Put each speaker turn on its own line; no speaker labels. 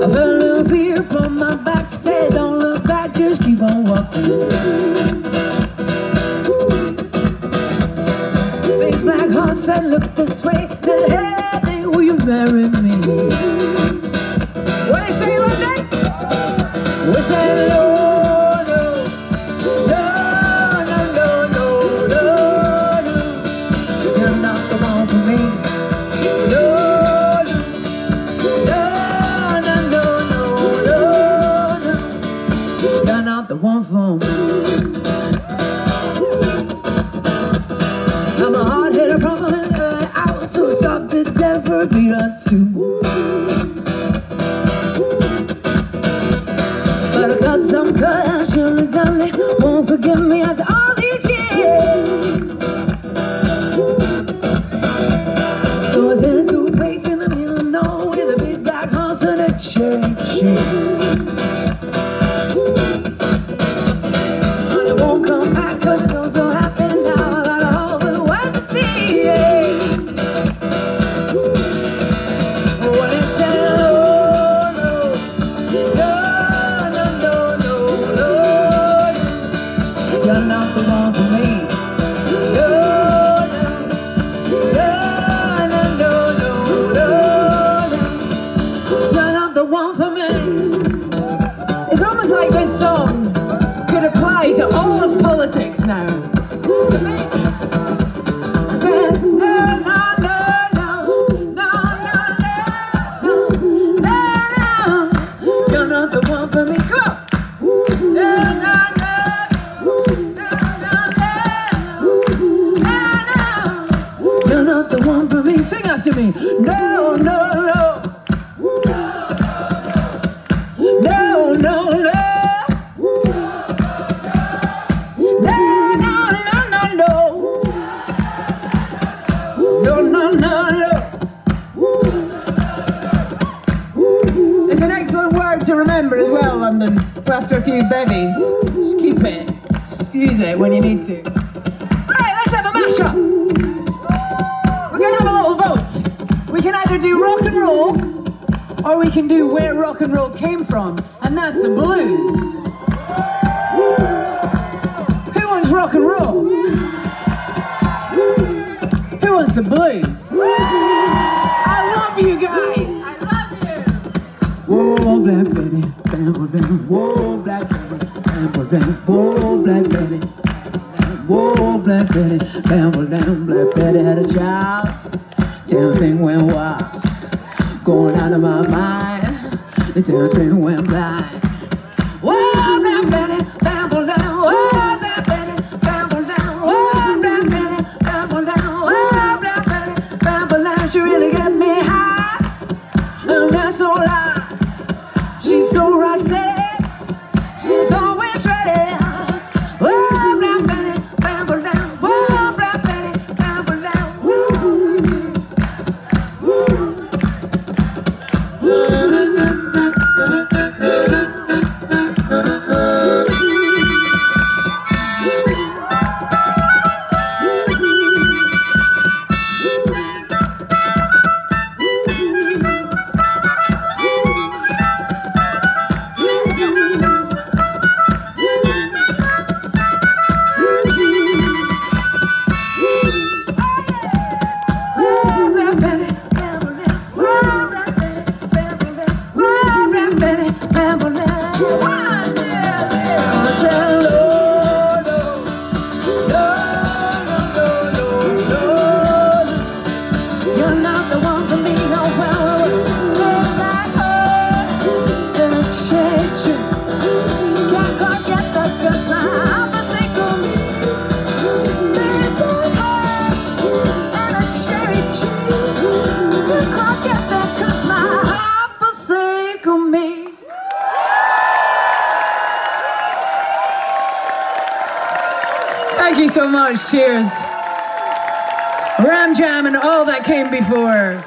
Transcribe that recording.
I felt a little fear upon my back. Said, don't look back, just keep on walking. Ooh. Big black horse said, look this way. Said, hey, will you marry me? the one for me. after me. No, no, no. No, no, no. It's an excellent word to remember as well, London. After a few bevies, just keep it. Just use it when you need to. Right, let's have a mash-up. Or we can do where rock and roll came from, and that's the blues. Who wants rock and roll? Who wants the blues? I love you guys! I love you! Whoa, black Betty, bam, bam, whoa, black Betty, bam, whoa, black Betty. Whoa, Black Betty, bam, bam, Black Betty had a child. Damn thing went wild going out of my mind. The different went blind. Thank you so much. Cheers. Ram Jam and all that came before.